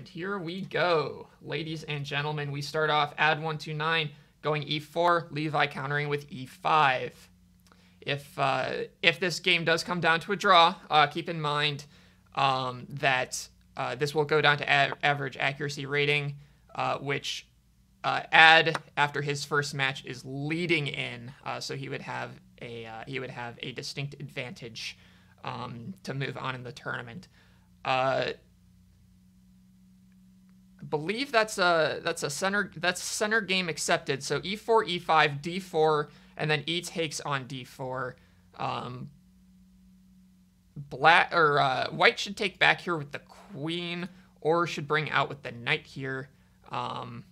And here we go. Ladies and gentlemen, we start off ad 129 going e4, Levi countering with e5. If uh, if this game does come down to a draw, uh, keep in mind um, that uh, this will go down to average accuracy rating, uh, which uh, Ad after his first match is leading in, uh, so he would have a he would have a distinct advantage um, to move on in the tournament. Believe that's a that's a center that's center game accepted. So e4, e5, d4, and then e takes on d4. Um, black or uh, white should take back here with the queen, or should bring out with the knight here. Um,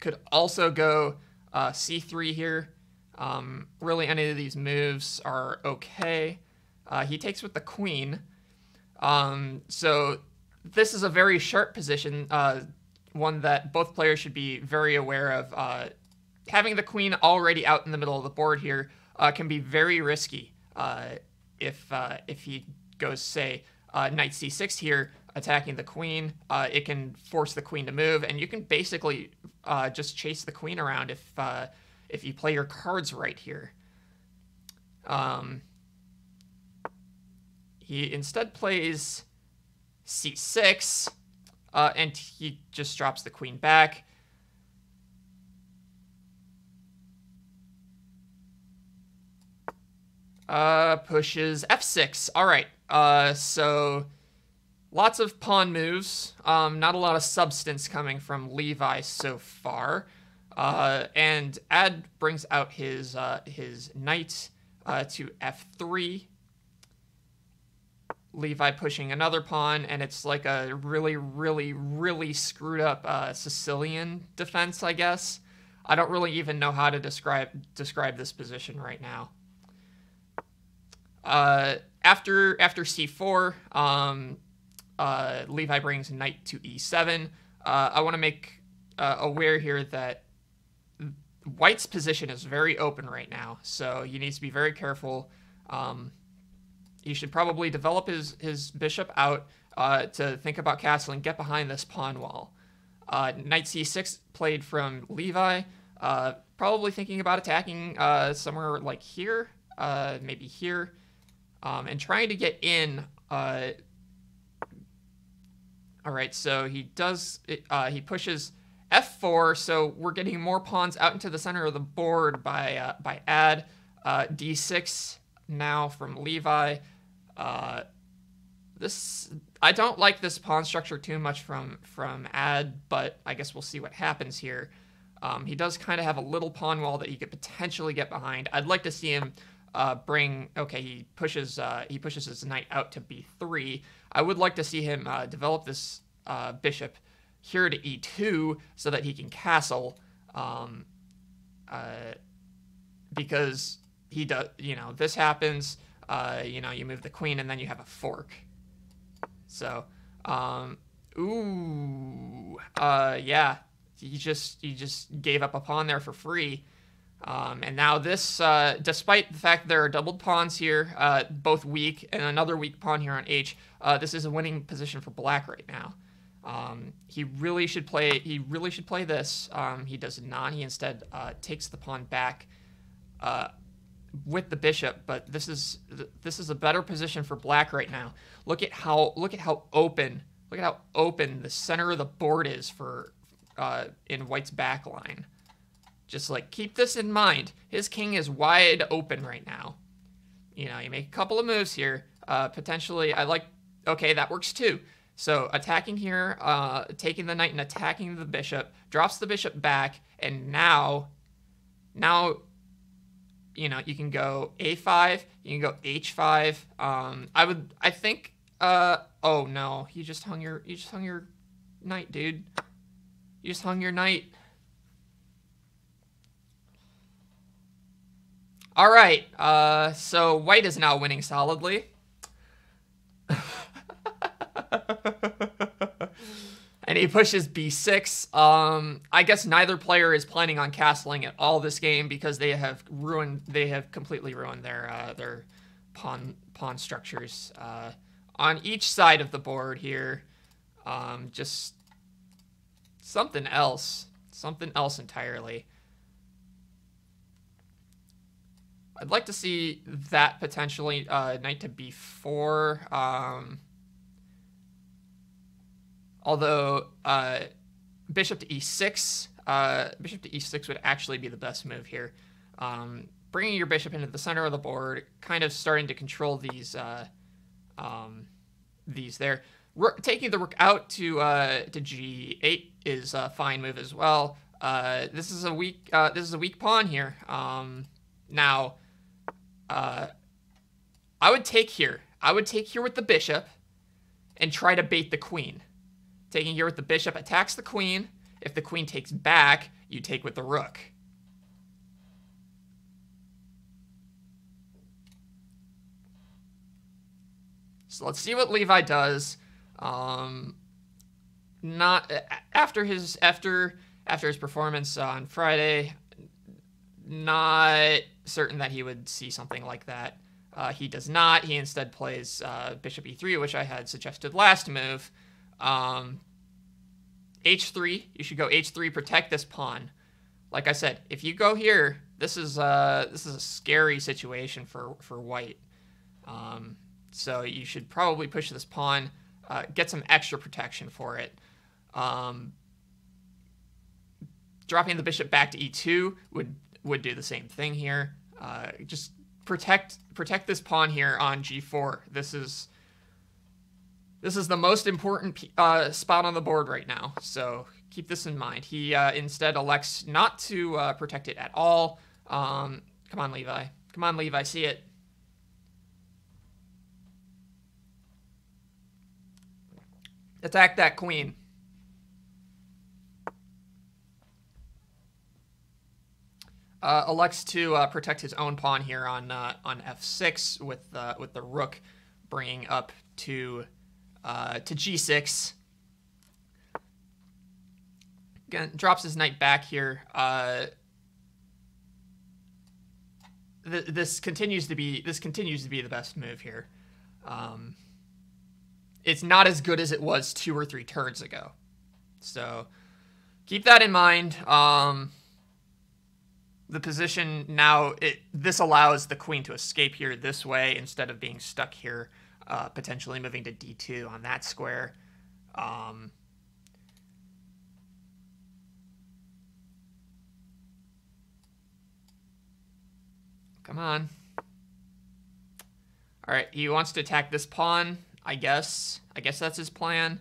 could also go uh, c3 here. Um, really, any of these moves are okay. Uh, he takes with the queen. Um, so this is a very sharp position, uh, one that both players should be very aware of. Uh, having the queen already out in the middle of the board here uh, can be very risky. Uh, if uh, if he goes, say, uh, knight c6 here, attacking the queen, it can force the queen to move, and you can basically just chase the queen around if if you play your cards right here. Um, he instead plays c6, uh, and he just drops the queen back. Uh, pushes f6. All right. Uh, so lots of pawn moves. Um, not a lot of substance coming from Levi so far. Uh, and Ad brings out his uh, his knight uh, to f3. Levi pushing another pawn, and it's like a really, really, really screwed up uh, Sicilian defense, I guess. I don't really even know how to describe describe this position right now. Uh, after after c4, um, uh, Levi brings knight to e7. Uh, I want to make uh, aware here that White's position is very open right now, so you need to be very careful. Um, he should probably develop his his bishop out uh, to think about castling, get behind this pawn wall. Uh, knight c6 played from Levi, uh, probably thinking about attacking uh, somewhere like here, uh, maybe here, um, and trying to get in. Uh, all right, so he does. he pushes f4, so we're getting more pawns out into the center of the board by by ad. d6 now from Levi. Uh, this I don't like this pawn structure too much from from Ad, but I guess we'll see what happens here. Um, he does kind of have a little pawn wall that he could potentially get behind. I'd like to see him uh, bring. Okay, he pushes uh, he pushes his knight out to b3. I would like to see him uh, develop this uh, bishop here to e2 so that he can castle. Um, uh, because he does, you know, this happens uh, you know, you move the queen and then you have a fork. So, um, ooh, uh, yeah, you just you just gave up a pawn there for free. Um, and now this, uh, despite the fact there are doubled pawns here, uh, both weak, and another weak pawn here on h, uh, this is a winning position for black right now. Um, he really should play. He really should play this. Um, he does not. He instead uh, takes the pawn back. With the bishop, but this is this is a better position for black right now. Look at how look at how open look at how open the center of the board is for uh, in white's back line. Just like keep this in mind. His king is wide open right now. You know, you make a couple of moves here. Uh, potentially, I like. Okay, that works too. So attacking here, uh, taking the knight and attacking the bishop, drops the bishop back, and now, now you know, you can go a5, you can go h5. Um, I would, I think, uh, oh no, you just hung your, you just hung your knight, dude. You just hung your knight. All right, uh, so white is now winning solidly. and he pushes b6. Um, I guess neither player is planning on castling at all this game because they have ruined, they have completely ruined their uh, their pawn pawn structures uh, on each side of the board here. Um, just something else. Something else entirely. I'd like to see that potentially uh, knight to b4. Um, although uh, bishop to e6, uh, bishop to e6 would actually be the best move here. Um, bringing your bishop into the center of the board, kind of starting to control these uh, um, these there. Rook, taking the rook out to uh, to g8 is a fine move as well. Uh, this is a weak uh, this is a weak pawn here. Um, now, uh, I would take here. I would take here with the bishop and try to bait the queen. Taking here with the bishop attacks the queen. If the queen takes back, you take with the rook. So let's see what Levi does. Um, not after his after after his performance on Friday. Not certain that he would see something like that. Uh, he does not. He instead plays uh, bishop e3, which I had suggested last move. Um, h3, you should go h3, protect this pawn. Like I said, if you go here, this is uh, this is a scary situation for for white. Um, so you should probably push this pawn, uh, get some extra protection for it. Um, dropping the bishop back to e2 would would do the same thing here. Uh, just protect protect this pawn here on g4. This is this is the most important uh, spot on the board right now. So keep this in mind. He uh, instead elects not to uh, protect it at all. Um, come on, Levi. Come on, Levi. See it. Attack that queen. Uh, elects to uh, protect his own pawn here on uh, on f6 with uh, with the rook bringing up to uh, to g6. Again, drops his knight back here. Uh, th this continues to be this continues to be the best move here. Um, it's not as good as it was two or three turns ago. So keep that in mind. Um, the position now, it this allows the queen to escape here this way instead of being stuck here, uh, potentially moving to d2 on that square. Um, come on. All right, he wants to attack this pawn. I guess. I guess that's his plan.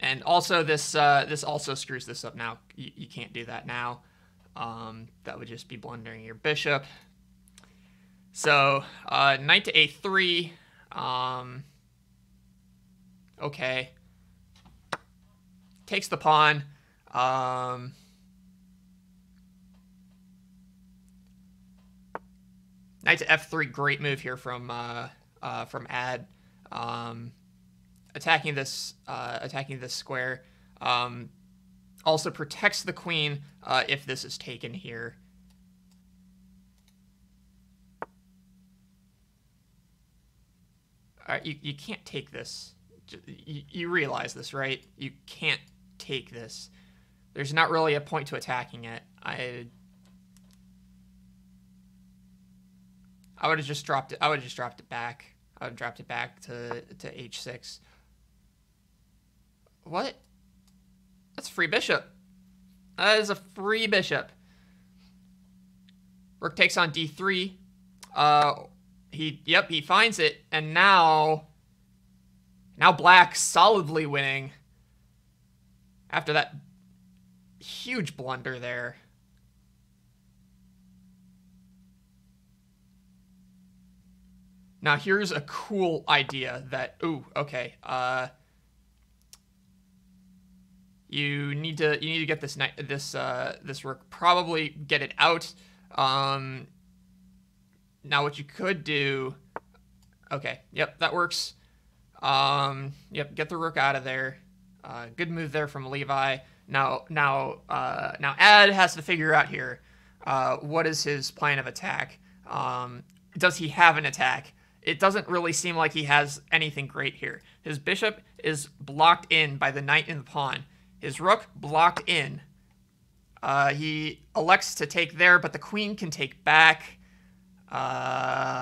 And also, this uh, this also screws this up now. You, you can't do that now. Um, that would just be blundering your bishop. So, uh, knight to a3. Um, okay. Takes the pawn. Um, Knight to f3, great move here from uh, uh, from Ad. Um, attacking this uh, attacking this square. Um, also protects the queen uh, if this is taken here. Right, you, you can't take this. You, you realize this, right? You can't take this. There's not really a point to attacking it. I I would have just dropped it. I would have just dropped it back. I would have dropped it back to to h6. What? That's a free bishop. That is a free bishop. Rook takes on d3. Uh, he, yep, he finds it, and now, now black solidly winning after that huge blunder there. Now here's a cool idea that, ooh, okay, uh, you need to you need to get this this uh, this rook probably get it out. Um, now what you could do, okay, yep, that works. Um, yep, get the rook out of there. Uh, good move there from Levi. Now now uh, now Ad has to figure out here uh, what is his plan of attack. Um, does he have an attack? it doesn't really seem like he has anything great here. His bishop is blocked in by the knight and the pawn. His rook blocked in. Uh, he elects to take there, but the queen can take back. Uh...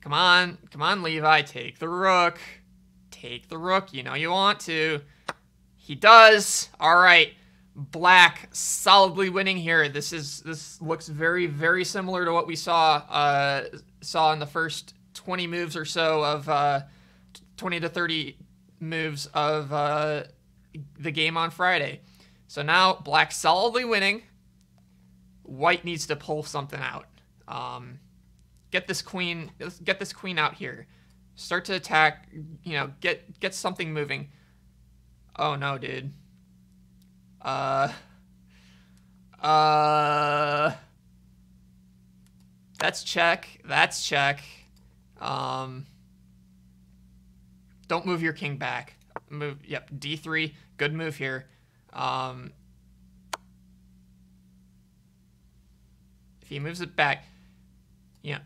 Come on, come on, Levi, take the rook. Take the rook, you know you want to. He does. All right. Black solidly winning here. This is this looks very very similar to what we saw uh, saw in the first 20 moves or so of uh, 20 to 30 moves of uh, the game on Friday. So now black solidly winning. White needs to pull something out. Um, get this queen get this queen out here. Start to attack, you know, get get something moving. Oh no, dude. Uh. Uh. That's check. That's check. Um. Don't move your king back. Move. Yep. D3. Good move here. Um. If he moves it back, yeah.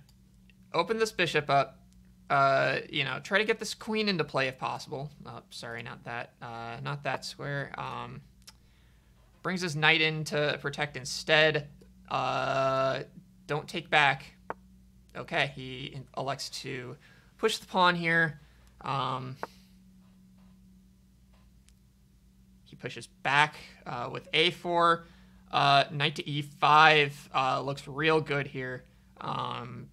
Open this bishop up uh, you know, try to get this queen into play if possible. Oh, sorry, not that. Uh, not that square. Um, brings his knight in to protect instead. Uh, don't take back. Okay, he elects to push the pawn here. Um, he pushes back uh, with a4. Uh, knight to e5 uh, looks real good here. Um,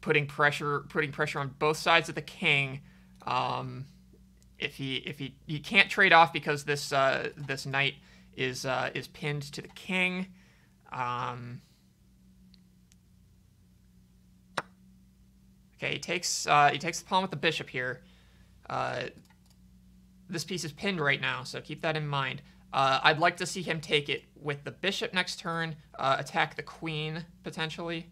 putting pressure putting pressure on both sides of the king. Um, if he if he he can't trade off because this uh, this knight is uh, is pinned to the king. Um, okay, he takes uh, he takes the pawn with the bishop here. Uh, this piece is pinned right now, so keep that in mind. Uh, I'd like to see him take it with the bishop next turn, uh, attack the queen potentially.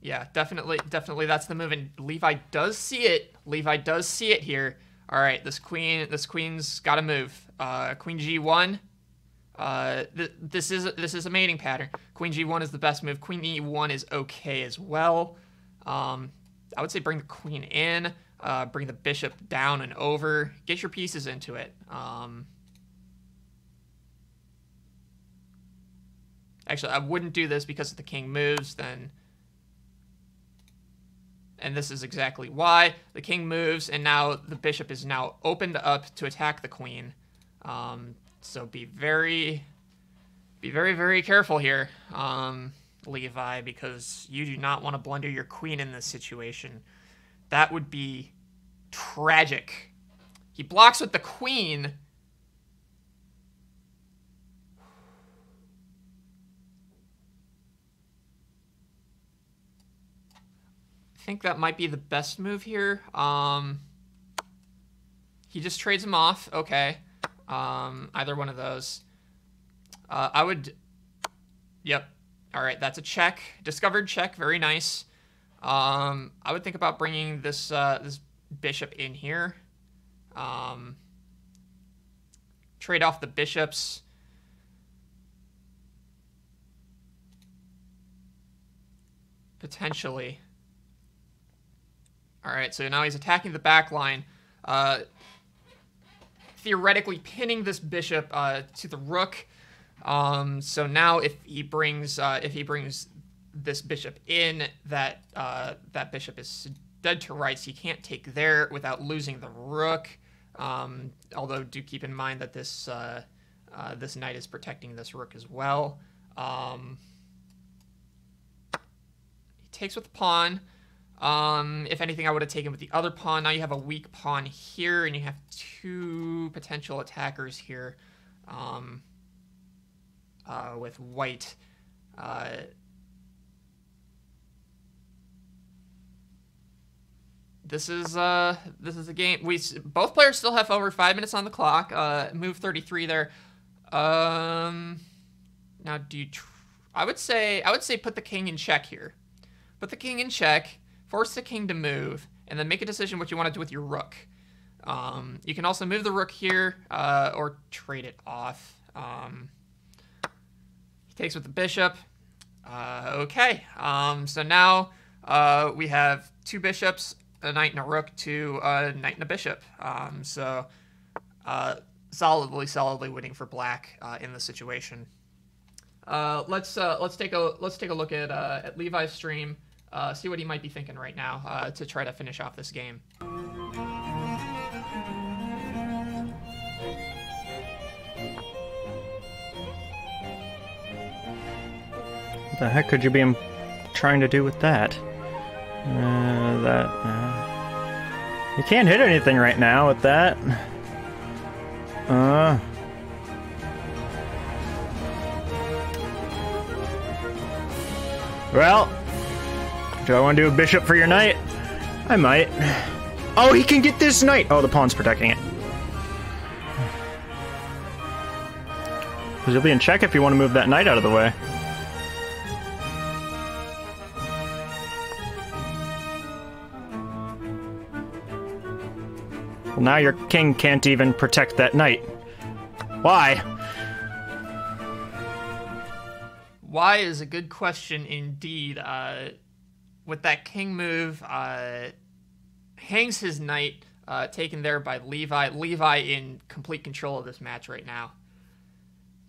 Yeah, definitely, definitely that's the move. And Levi does see it. Levi does see it here. All right, this queen, this queen's got to move. Uh, queen G1. Uh, th this is this is a mating pattern. Queen G1 is the best move. Queen E1 is okay as well. Um, I would say bring the queen in, uh, bring the bishop down and over. Get your pieces into it. Um, actually, I wouldn't do this because if the king moves, then and this is exactly why. The king moves, and now the bishop is now opened up to attack the queen. Um, so be very, be very, very careful here, um, Levi, because you do not want to blunder your queen in this situation. That would be tragic. He blocks with the queen, think that might be the best move here. Um, he just trades him off. Okay. Um, either one of those. Uh, I would... Yep. All right, that's a check. Discovered check. Very nice. Um, I would think about bringing this uh, this bishop in here. Um, trade off the bishops. Potentially. All right, so now he's attacking the back line, uh, theoretically pinning this bishop uh, to the rook. Um, so now if he brings uh, if he brings this bishop in, that uh, that bishop is dead to rights. He can't take there without losing the rook. Um, although do keep in mind that this uh, uh, this knight is protecting this rook as well. Um, he takes with the pawn. Um, if anything, I would have taken with the other pawn. Now you have a weak pawn here, and you have two potential attackers here um, uh, with white. Uh, this is uh this is a game we both players still have over five minutes on the clock uh move 33 there um now do you I would say I would say put the king in check here. Put the king in check, force the king to move, and then make a decision what you want to do with your rook. Um, you can also move the rook here uh, or trade it off. Um, he takes with the bishop. Uh, okay, um, so now uh, we have two bishops, a knight and a rook, to a knight and a bishop. Um, so uh, solidly, solidly winning for black uh, in this situation. Uh, let's uh, let's take a let's take a look at uh, at Levi's stream, uh, see what he might be thinking right now uh, to try to finish off this game. What the heck could you be trying to do with that? Uh, that. Uh, you can't hit anything right now with that. Uh. Well, do I want to do a bishop for your knight? I might. Oh, he can get this knight! Oh, the pawn's protecting it. Because you'll be in check if you want to move that knight out of the way. Well, now your king can't even protect that knight. Why? Why is a good question indeed. Uh, with that king move, uh, hangs his knight, uh, taken there by Levi. Levi in complete control of this match right now.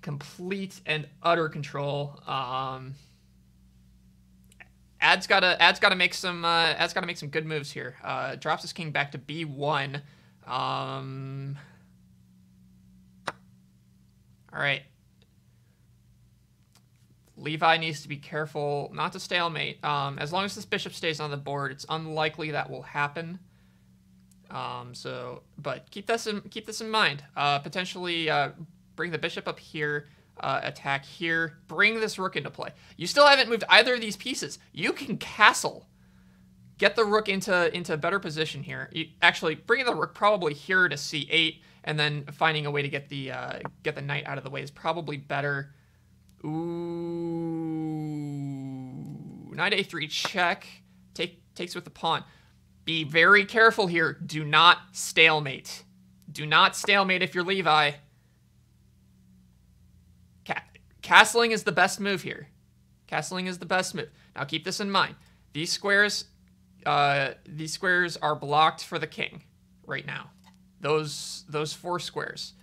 Complete and utter control. Um, Ad's gotta Ad's gotta make some uh, Ad's gotta make some good moves here. Uh, drops his king back to b1. Um, all right. Levi needs to be careful not to stalemate. Um, as long as this bishop stays on the board, it's unlikely that will happen. Um, so, but keep this in keep this in mind. Uh, potentially uh, bring the bishop up here, uh, attack here, bring this rook into play. You still haven't moved either of these pieces. You can castle get the rook into into a better position here. You, actually, bringing the rook probably here to c8, and then finding a way to get the uh, get the knight out of the way is probably better. Ooh, knight a3 check. Take takes with the pawn. Be very careful here. Do not stalemate. Do not stalemate if you're Levi. Ca castling is the best move here. Castling is the best move. Now keep this in mind. These squares uh, these squares are blocked for the king right now. Those those four squares.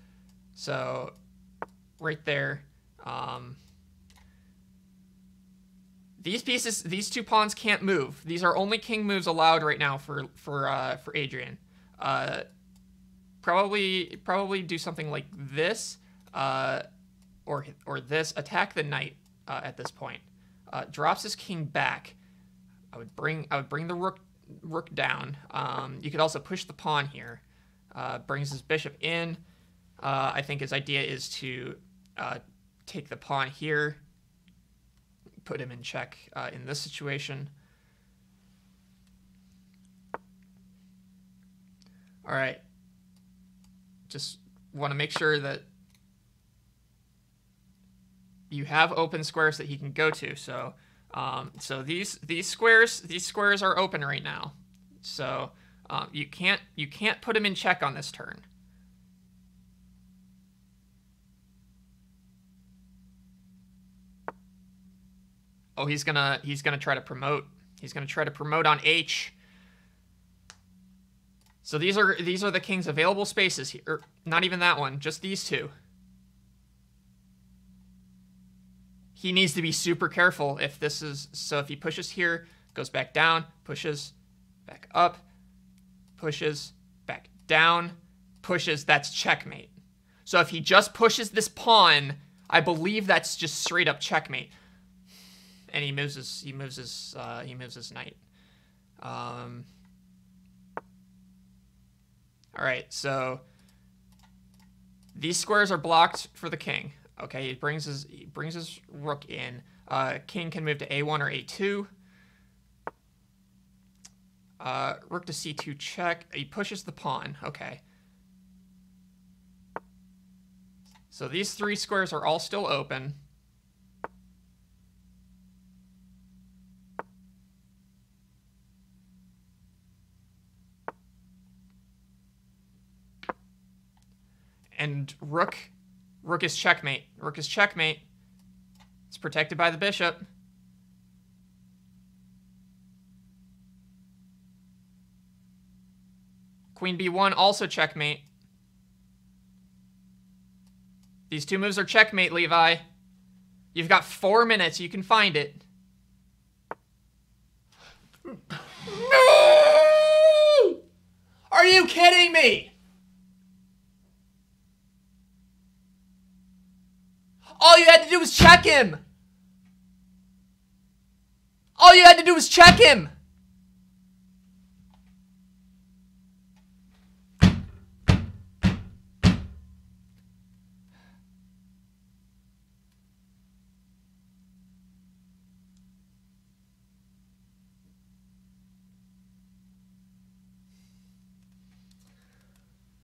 So right there. Um, these pieces, these two pawns can't move. These are only king moves allowed right now for for uh, for Adrian. Uh, probably probably do something like this, uh, or or this. Attack the knight uh, at this point. Uh, drops his king back I would bring I would bring the rook rook down. Um, you could also push the pawn here. Uh, brings his bishop in. Uh, I think his idea is to uh, take the pawn here, put him in check uh, in this situation. All right. Just want to make sure that you have open squares that he can go to. So um, so these these squares these squares are open right now. So um, you can't you can't put him in check on this turn. Oh, he's gonna he's gonna try to promote. He's gonna try to promote on H. So these are these are the king's available spaces here. Er, not even that one, just these two. he needs to be super careful if this is so if he pushes here goes back down pushes back up pushes back down pushes that's checkmate so if he just pushes this pawn i believe that's just straight up checkmate and he moves his he moves his uh, he moves his knight um, all right so these squares are blocked for the king Okay, he brings his he brings his rook in. Uh, king can move to a1 or a2. Uh, rook to c2 check. He pushes the pawn. Okay. So these three squares are all still open. and rook, rook is checkmate. Rook is checkmate. It's protected by the bishop. Queen b1 also checkmate. These two moves are checkmate, Levi. You've got four minutes. You can find it. No! Are you kidding me? All you had to do was check him. All you had to do was check him.